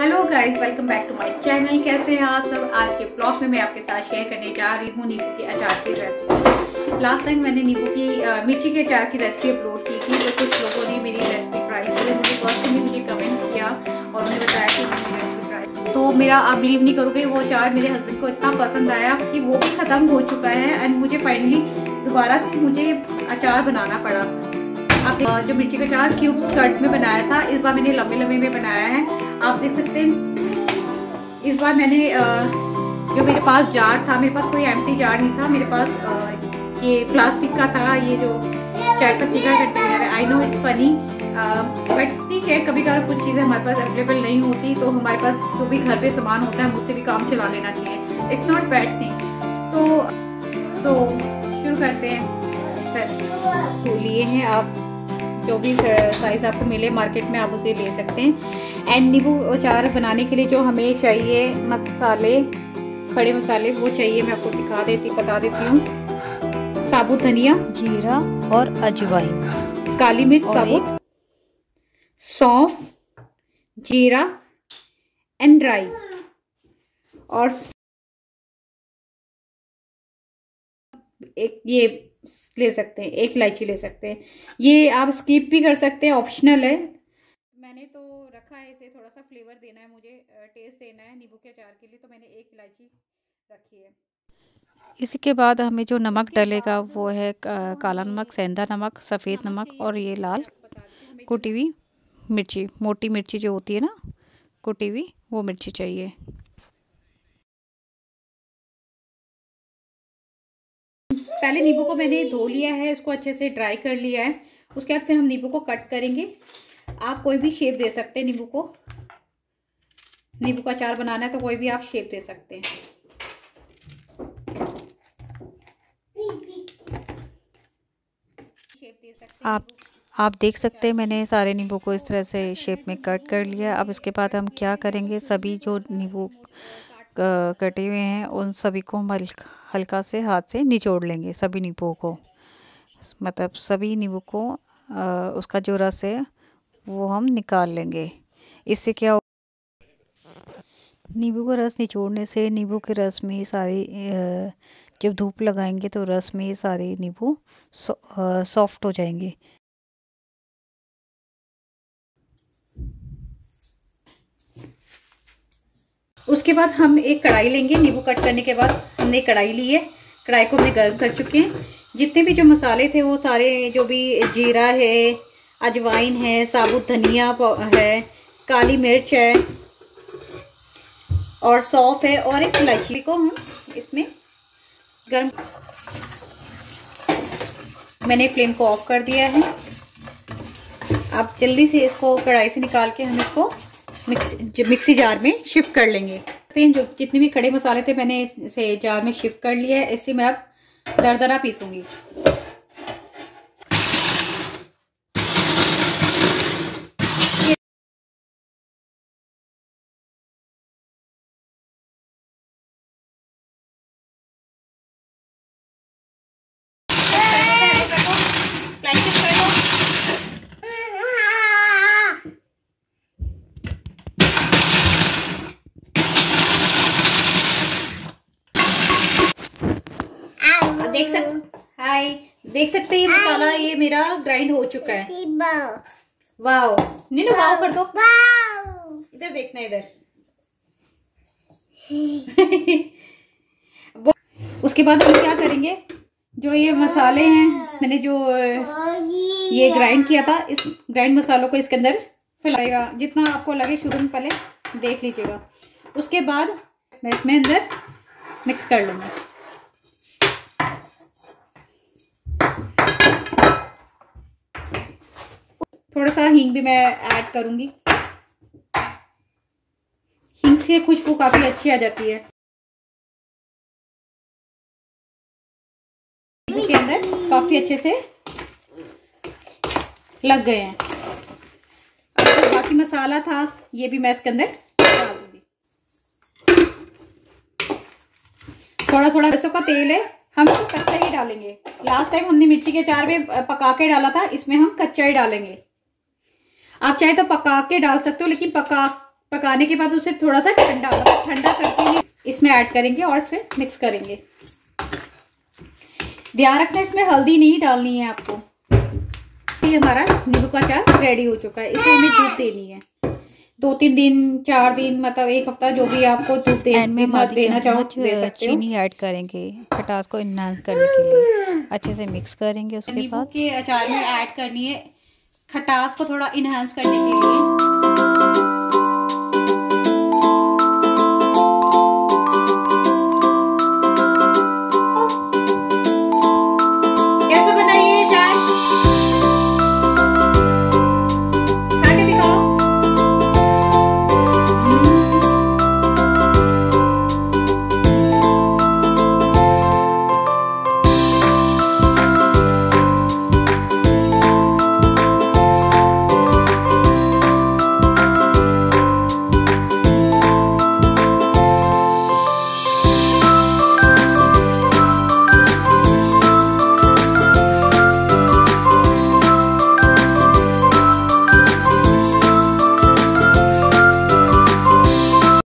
Hello guys welcome back to my channel कैसे हैं आप सब? आज के ब्लॉग में मैं आपके साथ शेयर करने जा रही हूँ नींबू के अचार की रेसिपी लास्ट टाइम मैंने नींबू की मिर्ची के अचार की रेसिपी अपलोड की थी तो कुछ लोगों ने मेरी रेसिपी ट्राई की मुझे फ़र्स्ट में मुझे कमेंट किया और उन्होंने बताया कि मेरी रेसिपी ट्राई तो मेरा, आप बिलीव नहीं करोगे, वो अचार मेरे हस्बैंड को इतना पसंद आया कि वो भी ख़त्म हो चुका है एंड मुझे फाइनली दोबारा से मुझे अचार बनाना पड़ा। जो मिर्ची का चार क्यूब स्कर्ट में बनाया था, इस बार मैंने लंबे लंबे में बनाया है। आप देख सकते हैं, इस बार मैंने जो मेरे पास जार था, मेरे पास कोई एम्प्टी जार नहीं था, मेरे पास ये प्लास्टिक का था, ये जो चाय का कंटेनर है I know it's funny but ठीक है कभी कभार कुछ चीज़ें हमारे पास अवेलेबल नहीं होती तो हमारे पास जो भी घर पे सामान होता है मुझसे भी काम चला लेना चाहिए। इट्स नॉट बैड थिंग तो तो शुरू करते हैं। तो लिए हैं आप। जो भी साइज़ आपको मिले मार्केट में आप उसे ले सकते हैं। एंड नींबू अचार बनाने के लिए जो हमें चाहिए मसाले खड़े मसाले वो चाहिए मैं आपको दिखा देती बता देती हूँ। साबुत धनिया जीरा और अजवाइन। काली मिर्च साबुत। सौंफ जीरा एंड ड्राई और एक ये ले सकते हैं एक इलायची ले सकते हैं। ये आप स्किप भी कर सकते हैं ऑप्शनल है। मैंने तो रखा है इसे थोड़ा सा फ्लेवर देना है मुझे टेस्ट देना है नींबू के अचार के लिए तो मैंने एक इलायची रखी है। इसी के बाद हमें जो नमक डलेगा वो है काला नमक सेंधा नमक सफ़ेद नमक और ये लाल कुटी हुई मिर्ची मोटी मिर्ची जो होती है ना कुटी हुई वो मिर्ची चाहिए। पहले नींबू को मैंने धो लिया है इसको अच्छे से ड्राई कर लिया है। उसके बाद फिर हम नींबू को कट करेंगे। आप कोई भी शेप दे सकते हैं नींबू को। नींबू का अचार बनाना है तो कोई भी आप शेप दे सकते हैं। आप आप देख सकते हैं मैंने सारे नींबू को इस तरह से शेप में कट कर लिया। अब इसके बाद हम क्या करेंगे? सभी जो नींबू कटे हुए हैं उन सभी को हम हल्का से हाथ से निचोड़ लेंगे सभी नींबू को। मतलब सभी नींबू को आ, उसका जो रस है वो हम निकाल लेंगे। इससे क्या हो नींबू का रस निचोड़ने से नींबू के रस में सारी जब धूप लगाएँगे तो रस में सारे नींबू सॉफ्ट हो जाएँगे। उसके बाद हम एक कढ़ाई लेंगे नींबू कट करने के बाद। हमने कढ़ाई ली है। कढ़ाई को हमने गर्म कर चुके हैं। जितने भी जो मसाले थे, वो सारे जो भी जीरा है, अजवाइन है, साबुत धनिया है, काली मिर्च है, और सौफ है, और एक इलायची को हम इसमें गर्म मैंने फ्लेम को ऑफ़ कर दिया है। आप जल्दी से इसको कढ़ाई से निकाल के हम इसको मिक्सी मिक्सी जार में शिफ्ट कर लेंगे। जो जितने भी खड़े मसाले थे मैंने इसे जार में शिफ्ट कर लिया है। इसे मैं अब दरदरा पीसूँगी। देख सक हाय देख सकते हैं मसाला ये मेरा ग्राइंड हो चुका है। वाओ नीनो वाओ कर दो। इधर देखना इधर। उसके बाद हम क्या करेंगे? जो ये मसाले हैं मैंने जो ये ग्राइंड किया था इस ग्राइंड मसालों को इसके अंदर फैलाएगा जितना आपको लगे शुरू में पहले देख लीजिएगा। उसके बाद मैं इसमें अंदर मिक्स कर लूँगी थोड़ा सा हींग भी मैं ऐड करूँगी। हींग से खुशबू काफ़ी अच्छी आ जाती है। के अंदर काफ़ी अच्छे से लग गए हैं। अब तो बाकी मसाला था, ये भी मैं इसके अंदर थोड़ा थोड़ा सरसों का तेल है, हम कच्चा ही डालेंगे। लास्ट टाइम हमने मिर्ची के चार में पका के डाला था, इसमें हम कच्चा ही डालेंगे। आप चाहे तो पका के डाल सकते हो लेकिन पका पकाने के बाद उसे थोड़ा सा ठंडा मतलब ठंडा करके ही इसमें ऐड करेंगे और इसे मिक्स करेंगे। ध्यान रखना इसमें हल्दी नहीं डालनी है आपको। ये हमारा नींबू का चार रेडी हो चुका है। इसे हमें दूध देनी है। दो तीन दिन चार दिन मतलब एक हफ़्ता जो भी आपको दूध दे, में देना चाहो दे सकते चीनी ऐड करेंगे खटास को इन्हांस करने के लिए। अच्छे से मिक्स करेंगे उसके बाद के अचार में ऐड करनी है। खटास को थोड़ा इन्हांस करने के लिए।